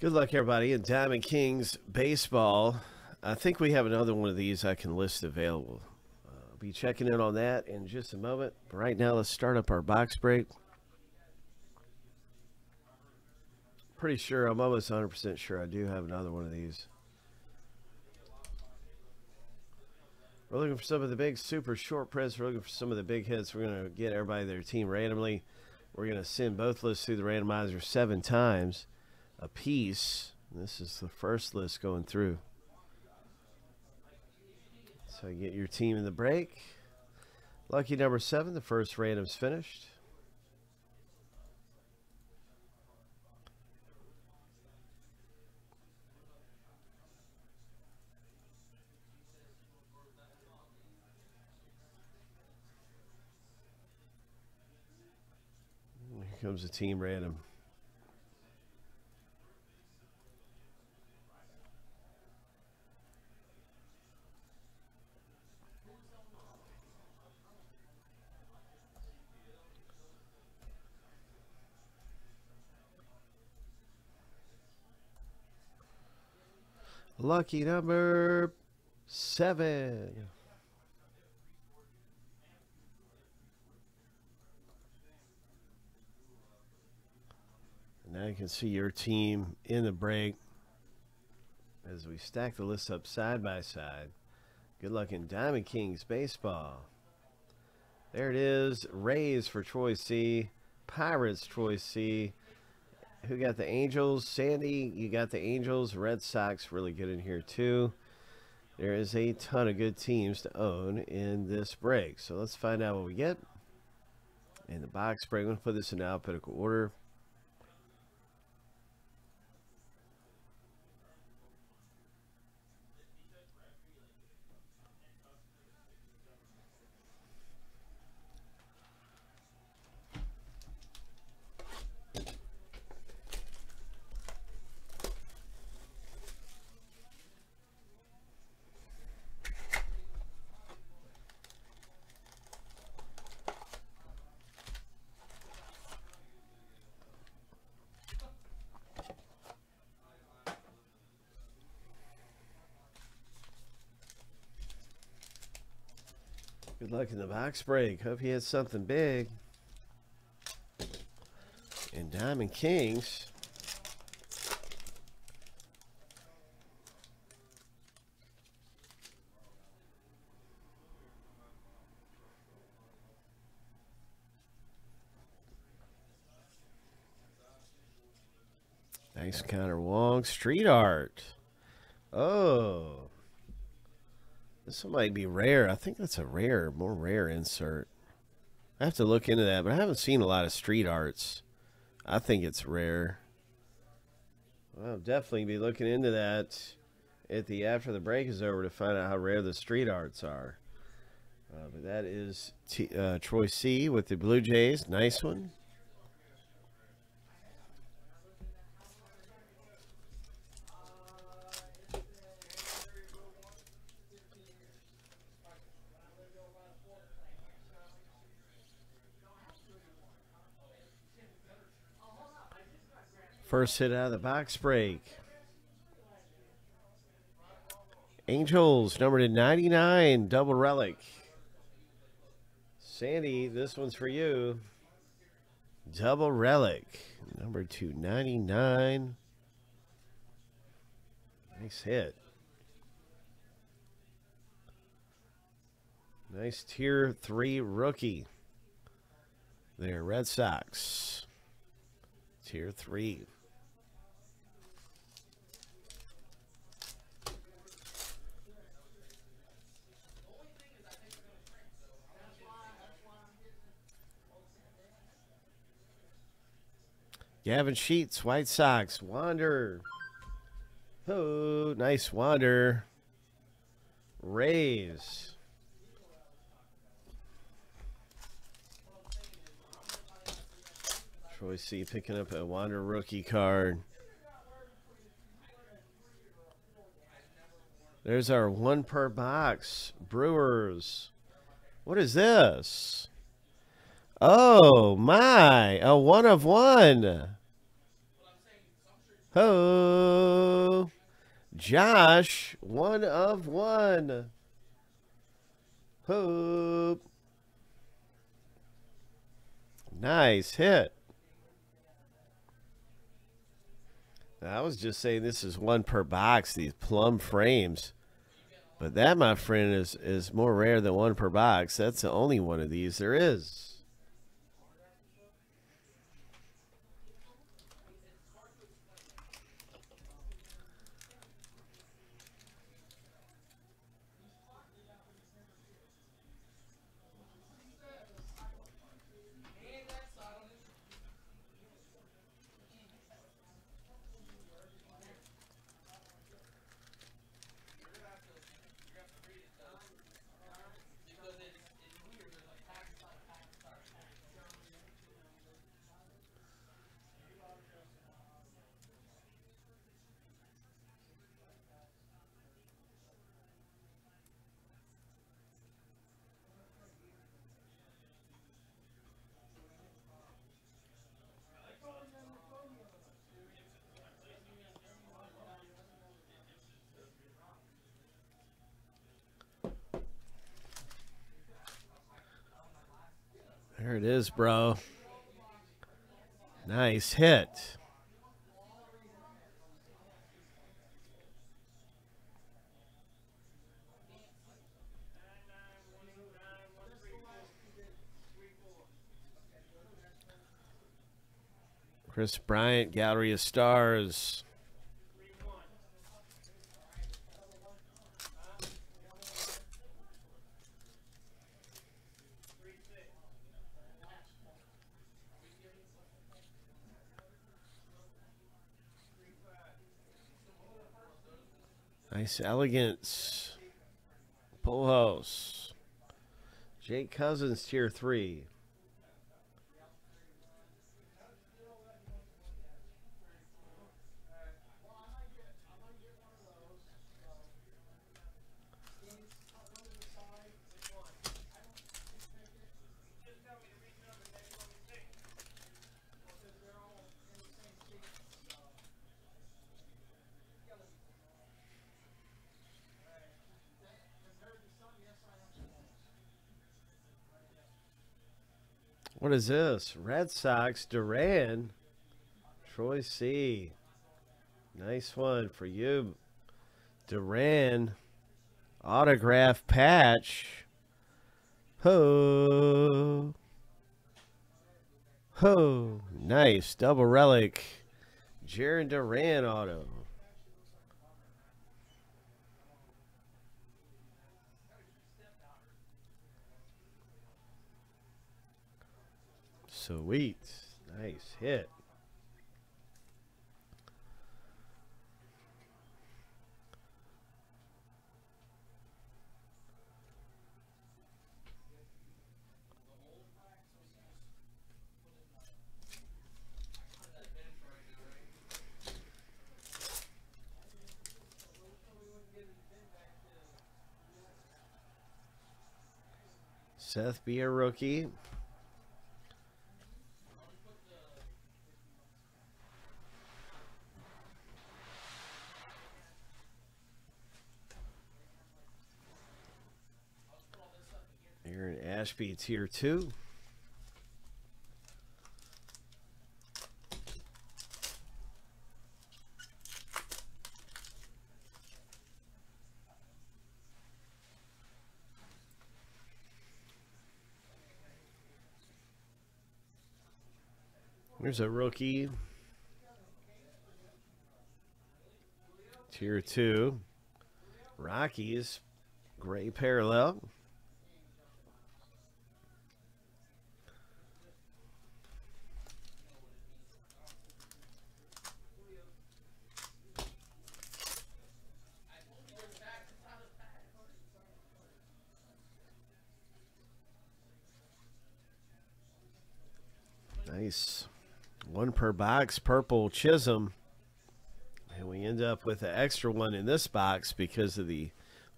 Good luck, everybody, in Diamond Kings Baseball. I think we have another one of these I can list available. Uh, I'll be checking in on that in just a moment. But right now, let's start up our box break. Pretty sure, I'm almost 100% sure I do have another one of these. We're looking for some of the big super short prints. We're looking for some of the big hits. We're going to get everybody their team randomly. We're going to send both lists through the randomizer seven times a piece. This is the first list going through. So you get your team in the break. Lucky number seven, the first random's finished. Here comes the team random. Lucky number seven. Now you can see your team in the break as we stack the list up side by side. Good luck in Diamond Kings baseball. There it is. Rays for Troy C. Pirates Troy C. Who got the Angels? Sandy, you got the Angels. Red Sox really good in here too. There is a ton of good teams to own in this break. So let's find out what we get. In the box break, I'm going to put this in alphabetical order. Good luck in the box break. Hope he has something big. And Diamond Kings. Nice Kolten Wong. Street art. Oh. This might be rare. I think that's a rare, more rare insert. I have to look into that, but I haven't seen a lot of street arts. I think it's rare. Well, I'll definitely be looking into that at the after the break is over to find out how rare the street arts are. Uh, but that is T, uh, Troy C with the Blue Jays. Nice one. First hit out of the box break. Angels, number to 99, double relic. Sandy, this one's for you. Double relic, number 299. Nice hit. Nice tier three rookie. There, Red Sox. Tier three. Gavin Sheets, White Sox, Wander. Oh, nice Wander. Rays. Troy C picking up a Wander rookie card. There's our one per box. Brewers. What is this? Oh my, a one of one. Ho! Josh, one of one. Hope. Nice hit. I was just saying this is one per box, these plum frames. But that, my friend, is, is more rare than one per box. That's the only one of these there is. There it is, bro. Nice hit. Kris Bryant, Gallery of Stars. Nice elegance. Pujols. Jake Cousins, tier three. What is this? Red Sox, Duran, Troy C. Nice one for you. Duran, autograph patch. Ho. Ho. Nice. Double relic. Jarren Duran auto. Sweet. Nice hit. Seth Beer rookie. Aaron Ashby tier two. There's a rookie. Tier two. Rockies. Gray parallel. Nice. One per box, purple Chisholm. And we end up with an extra one in this box because of the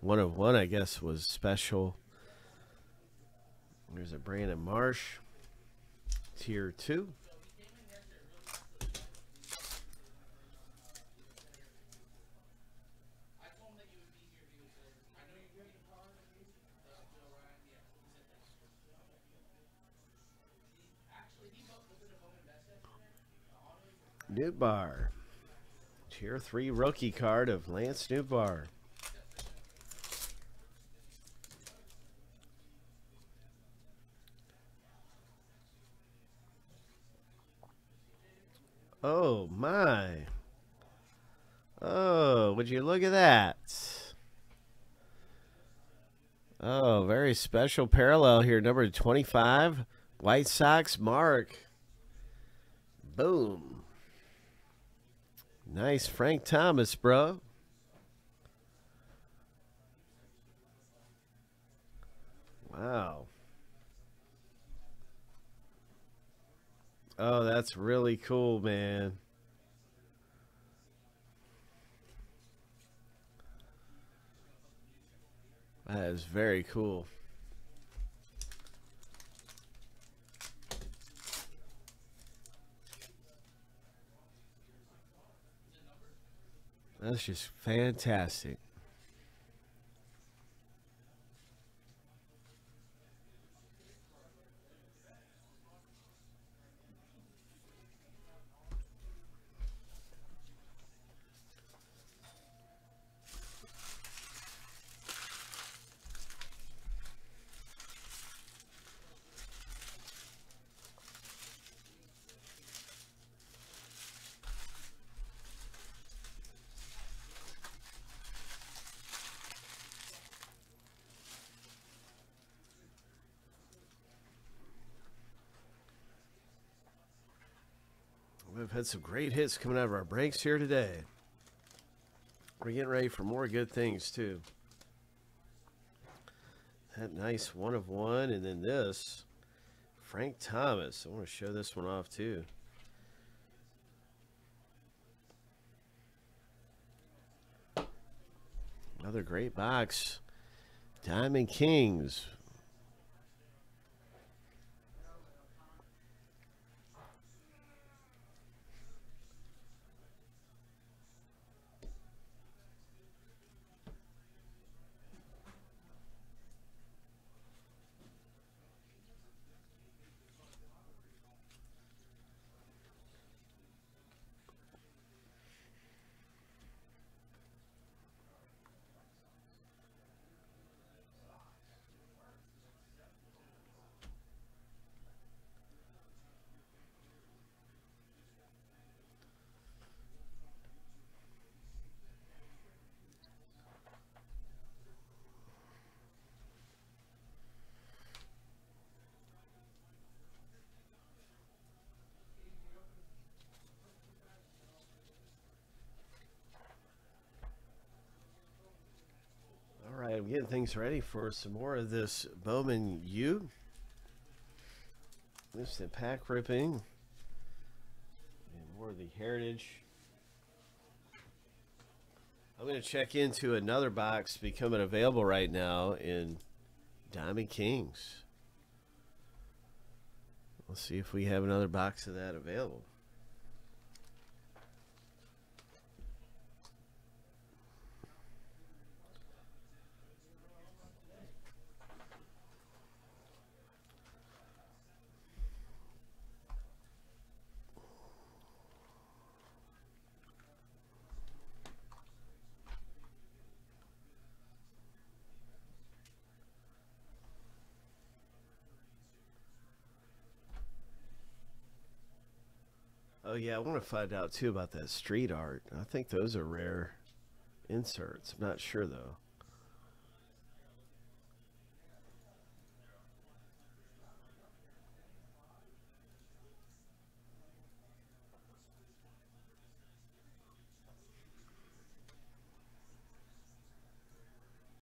one of one, I guess, was special. There's a Brandon Marsh, tier two. Nootbaar. Tier 3 rookie card of Lars Nootbaar. Oh my. Oh, would you look at that? Oh, very special parallel here, number 25. White Sox Mark. Boom. Nice Frank Thomas, bro. Wow. Oh, that's really cool, man. That is very cool. That's just fantastic. We've had some great hits coming out of our breaks here today. We're getting ready for more good things, too. That nice one of one, and then this. Frank Thomas. I want to show this one off, too. Another great box. Diamond Kings. I'm getting things ready for some more of this Bowman U. This is pack ripping. And more of the Heritage. I'm going to check into another box becoming available right now in Diamond Kings. Let's see if we have another box of that available. Oh yeah, I want to find out too about that street art. I think those are rare inserts. I'm not sure though.